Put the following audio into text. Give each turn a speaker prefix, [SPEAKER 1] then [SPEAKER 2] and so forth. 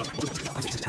[SPEAKER 1] I can just tell.